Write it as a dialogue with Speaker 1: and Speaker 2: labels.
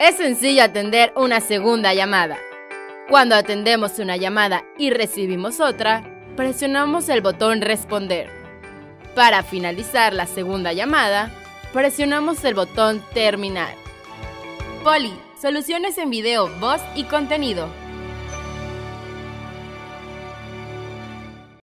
Speaker 1: Es sencillo atender una segunda llamada. Cuando atendemos una llamada y recibimos otra, presionamos el botón responder. Para finalizar la segunda llamada, presionamos el botón terminar. Poli, soluciones en video, voz y contenido.